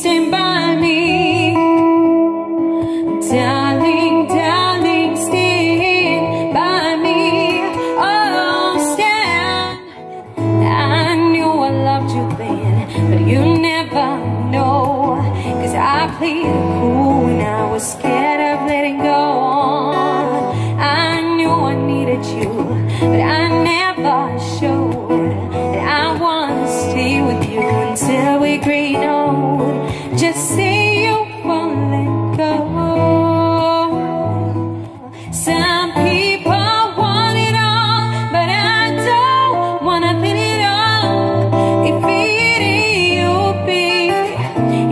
stand by me. Darling, darling, stand by me. Oh, stand. I knew I loved you then, but you never know. Cause I played cool and I was scared of letting go. I knew I needed you, but I never showed that I want to stay with you until we greet. Just say you won't let go. Some people want it all, but I don't wanna feel it all. If it ain't you, babe,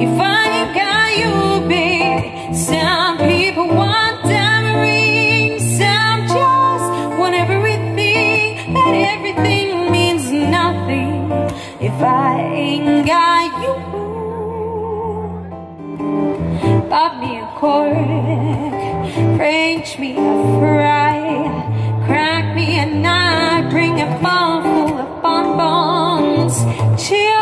if I ain't got you, babe. Some people want diamond rings, some just want everything, but everything means nothing if I ain't got you. Pop me a cork, French me a fry, crack me a nut, bring a bowl full of bonbons, chill